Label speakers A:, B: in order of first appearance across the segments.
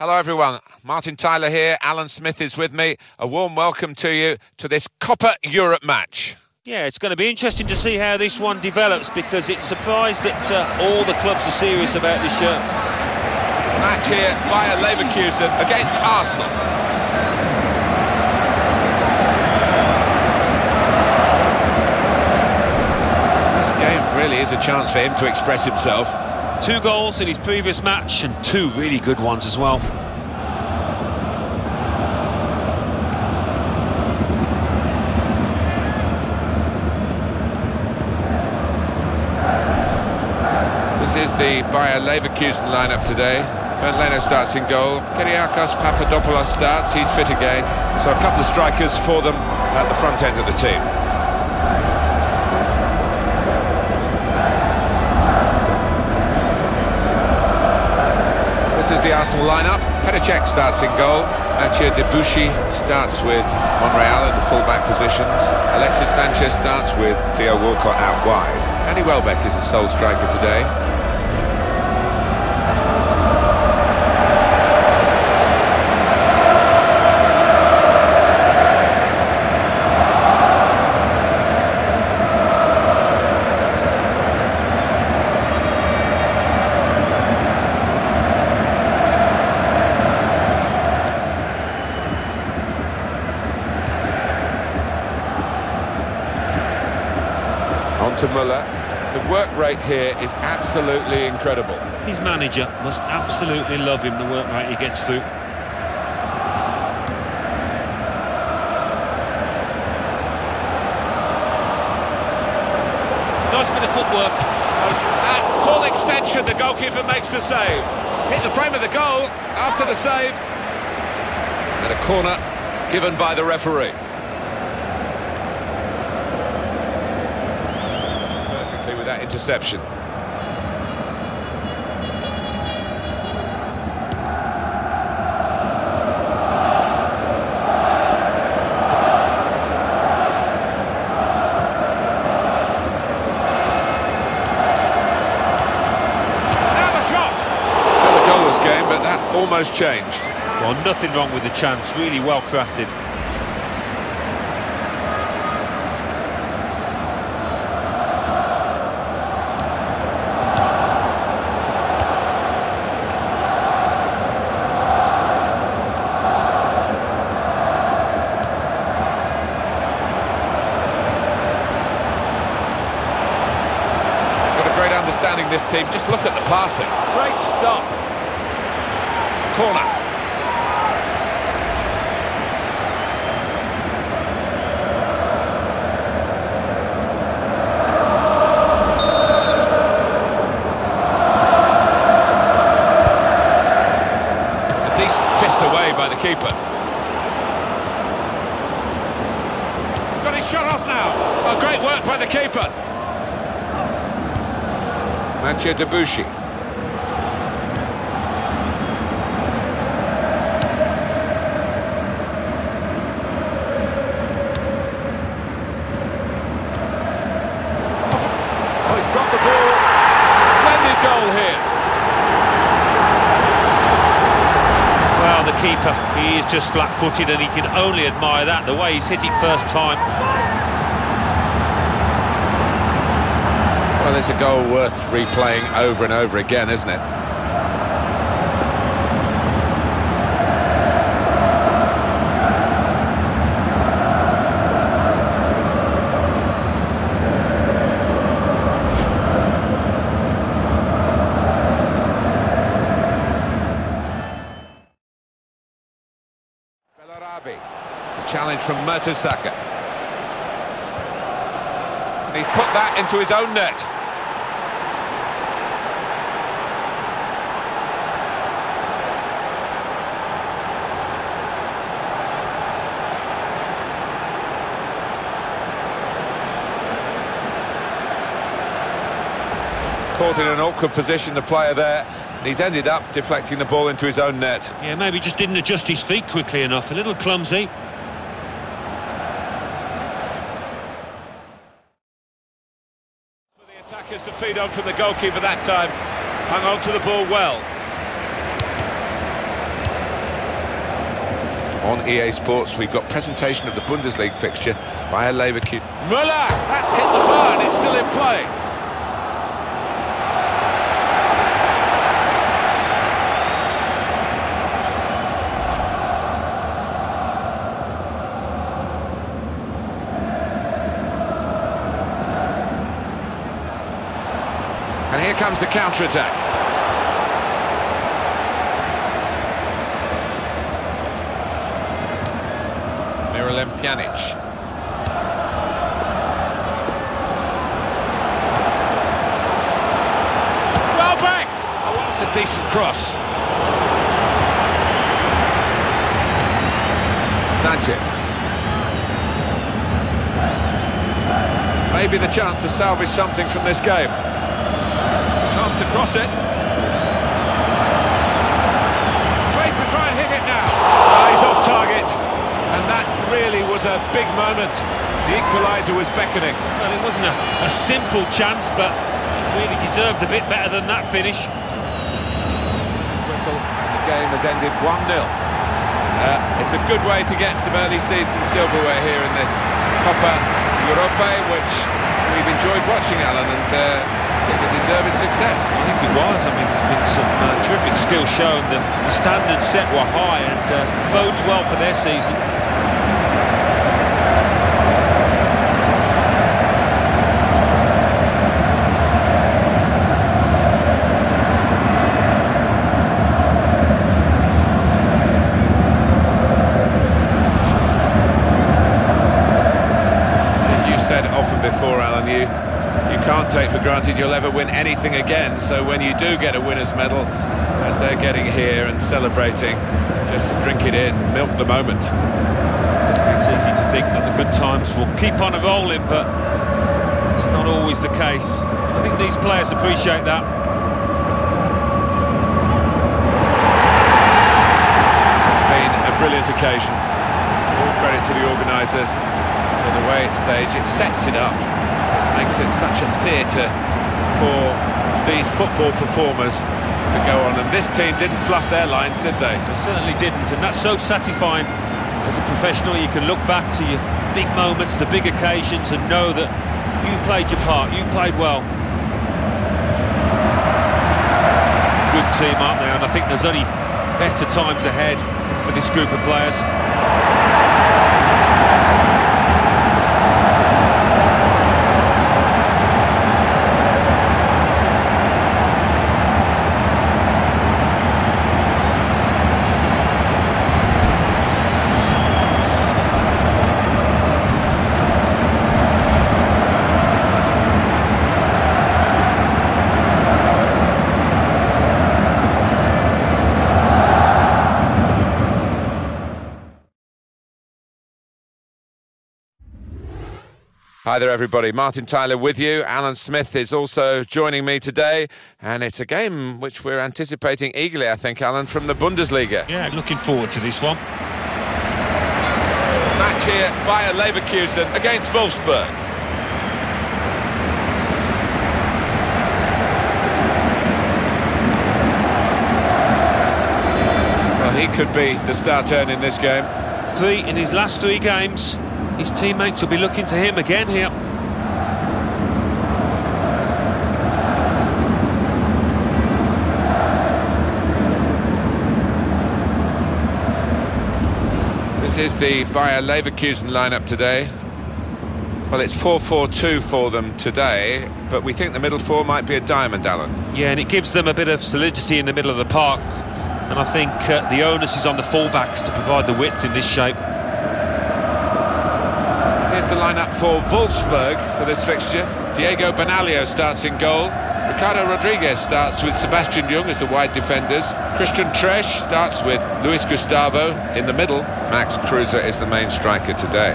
A: Hello, everyone. Martin Tyler here. Alan Smith is with me. A warm welcome to you to this Copa Europa match.
B: Yeah, it's going to be interesting to see how this one develops because it's surprised that uh, all the clubs are serious about this shirt.
A: Match here Bayer Leverkusen against Arsenal. This game really is a chance for him to express himself.
B: Two goals in his previous match and two really good ones as well.
A: This is the Bayer Leverkusen lineup today. Bernd Leno starts in goal. Kyriakos Papadopoulos starts, he's fit again.
C: So a couple of strikers for them at the front end of the team.
A: Lineup. Petr Cech starts in goal. Mathieu Debuchy starts with Monreal in the full-back positions. Alexis Sanchez starts with Theo Walcott out wide. Danny Welbeck is the sole striker today. On to Muller. The work rate here is absolutely incredible.
B: His manager must absolutely love him, the work rate he gets through. Nice bit of footwork.
A: At full extension, the goalkeeper makes the save. Hit the frame of the goal after the save. And a corner given by the referee. Perfectly with that interception. Now the shot! Still a goalless game, but that almost changed.
B: Well, nothing wrong with the chance, really well crafted.
A: Got a this team. Just look at the passing. Great stop. Corner. Fist away by the keeper. He's got his shot off now. Oh, great work by the keeper. Mathieu Debuchy. Oh, he's dropped the ball. Splendid goal here.
B: Well, oh, the ball. Splendid goal here. Wow, the keeper, he is just flat-footed and he can only admire that, the way he's hit it first time.
A: Well, it's a goal worth replaying over and over again, isn't it? Challenge from Mertesacker. And he's put that into his own net. Caught in an awkward position, the player there. And he's ended up deflecting the ball into his own net.
B: Yeah, maybe just didn't adjust his feet quickly enough, a little clumsy.
A: For the attackers to feed on from the goalkeeper that time. Hung on to the ball well. on EA Sports, we've got presentation of the Bundesliga fixture Bayer Leverkusen.
C: Müller, that's hit the bar and it's still in play. Comes the counter-attack.
A: Miralem Pjanic.
C: Well back! Oh, well, it's a decent cross.
A: Sanchez. Maybe the chance to salvage something from this game. Chance to cross it.
C: Space to try and hit it now. Ah, he's off target. And that really was a big moment. The equaliser was beckoning.
B: Well, it wasn't a, a simple chance, but really deserved a bit better than that finish.
A: Whistle, and the game has ended 1-0. Uh, it's a good way to get some early season silverware here in the Copa Europa, which we've enjoyed watching, Alan, and uh, I think a deserved success.
B: I think it was. I mean, there's been some uh, terrific skill shown. The, the standards set were high and uh, bodes well for their season.
A: Take for granted you'll ever win anything again. So when you do get a winner's medal, as they're getting here and celebrating, just drink it in, milk the moment.
B: It's easy to think that the good times will keep on rolling, but it's not always the case. I think these players appreciate that.
A: It's been a brilliant occasion. All credit to the organisers for the way it's staged. It sets it up, makes it such a theatre for these football performers to go on. And this team didn't fluff their lines, did they?
B: They certainly didn't, and that's so satisfying. As a professional, you can look back to your big moments, the big occasions, and know that you played your part, you played well. Good team, aren't they? And I think there's only better times ahead for this group of players.
A: Hi there, everybody. Martin Tyler with you. Alan Smith is also joining me today. And it's a game which we're anticipating eagerly, I think, Alan, from the Bundesliga.
B: Yeah, looking forward to this one.
A: Match here Bayer Leverkusen against Wolfsburg. Well, he could be the star turn in this game.
B: Three in his last three games. His teammates will be looking to him again here.
A: This is the Bayer Leverkusen lineup today. Well, it's 4-4-2 for them today, but we think the middle four might be a diamond, Alan.
B: Yeah, and it gives them a bit of solidity in the middle of the park. And I think uh, the onus is on the fullbacks to provide the width in this shape.
A: Lineup for Wolfsburg for this fixture. Diego Benaglio starts in goal. Ricardo Rodriguez starts with Sebastian Jung as the wide defenders. Christian Träsch starts with Luis Gustavo in the middle. Max Kruse is the main striker today.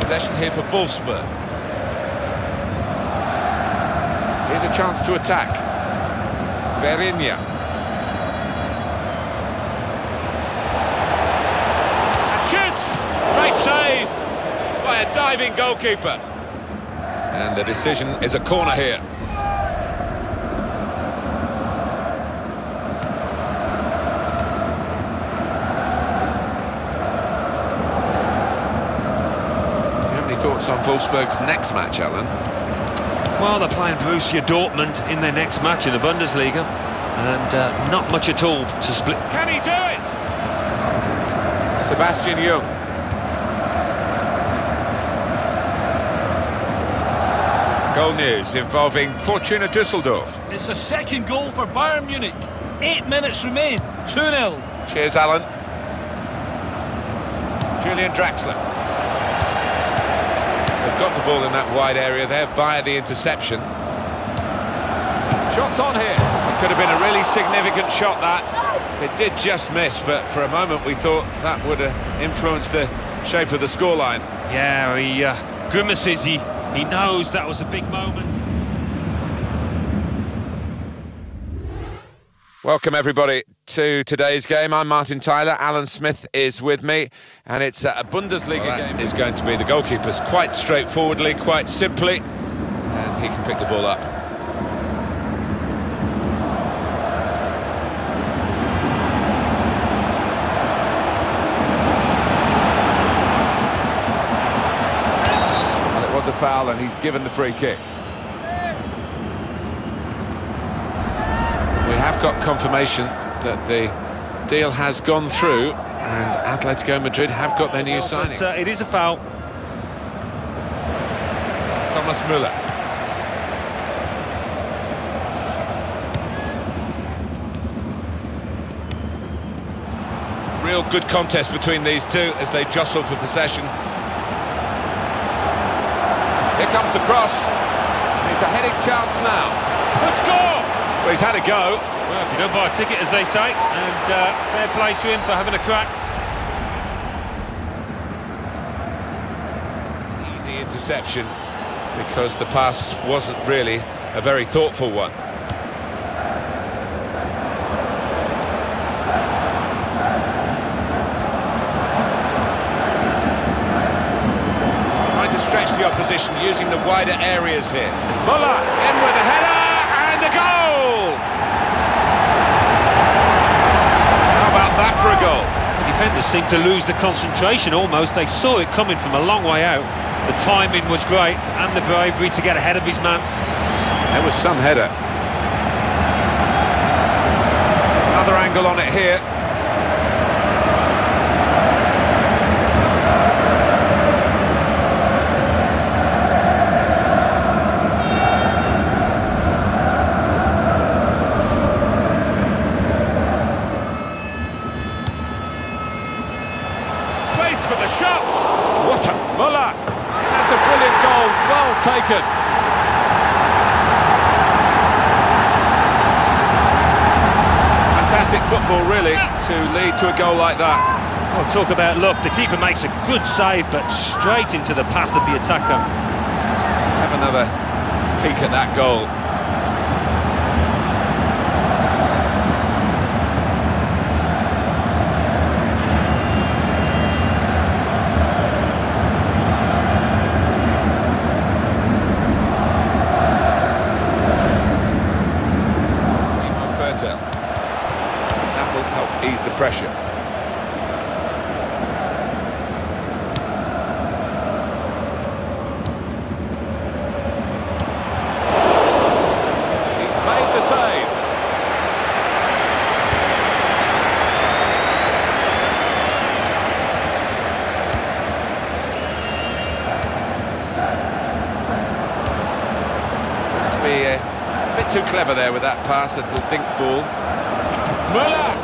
A: Possession here for Wolfsburg.
D: Here's a chance to attack. Vieirinha.
A: And shoots! Great save by a diving goalkeeper.
D: And the decision is a corner here. Do you have any thoughts on Wolfsburg's next match, Alan?
B: Well, they're playing Borussia Dortmund in their next match in the Bundesliga, and uh, not much at all to split.
A: Can he do it?
D: Sebastian Jung. Goal news involving Fortuna Düsseldorf.
E: It's a second goal for Bayern Munich. Eight minutes remain. 2-0.
D: Cheers, Alan. Julian Draxler. Got the ball in that wide area there via the interception.
A: Shots on here. It could have been a really significant shot, that. It did just miss, but for a moment we thought that would have influenced the shape of the scoreline.
B: Yeah, he uh, grimaces. He he knows that was a big moment.
D: Welcome, everybody, to today's game. I'm Martin Tyler. Alan Smith is with me, and it's a Bundesliga
A: Well,
D: game.
A: is going to be the goalkeeper's quite straightforwardly, quite simply, and he can pick the ball up. Well, it was a foul, and he's given the free kick.
D: We have got confirmation that the deal has gone through, and Atletico Madrid have got their new signing.
B: But, uh, it is a foul.
D: Thomas Müller.
A: Real good contest between these two as they jostle for possession. Here comes the cross. It's a heading chance now. The score! Well, he's had a go.
B: Well, if you don't buy a ticket, as they say, and uh, fair play to him for having a crack.
A: Easy interception because the pass wasn't really a very thoughtful one. Trying to stretch the opposition using the wider areas here. Muller in with a header and a goal! How about that for a goal?
B: The defenders seemed to lose the concentration almost. They saw it coming from a long way out. The timing was great, and the bravery to get ahead of his man.
D: There was some header.
A: Another angle on it here. Space for the shot. What a Muller.
E: That's a brilliant goal. Well taken.
A: Fantastic football, really, to lead to a goal like that.
B: Oh, talk about luck. The keeper makes a good save, but straight into the path of the attacker.
A: Let's have another peek at that goal. Timo Pertel. That will help ease the pressure. He's made the save.
D: To be uh, a bit too clever there with that pass, a little dink ball.
A: Muller